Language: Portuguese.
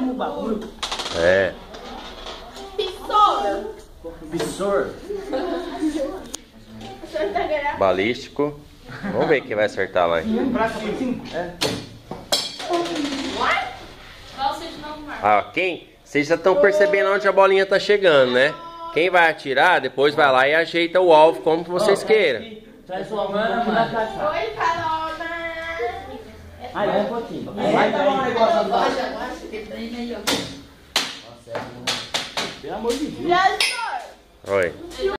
último bagulho. É. O tá querendo? Balístico. Vamos ver quem vai acertar lá. É. What? Ah, quem? Vocês já estão percebendo onde a bolinha tá chegando, né? Quem vai atirar, depois vai lá e ajeita o alvo como vocês queiram. Traz sua mão aqui na caixa. Oi, Paloma. Aí, um pouquinho. Vai, tá bom o vai. negócio agora. Pelo amor de Deus. Professor. Oi.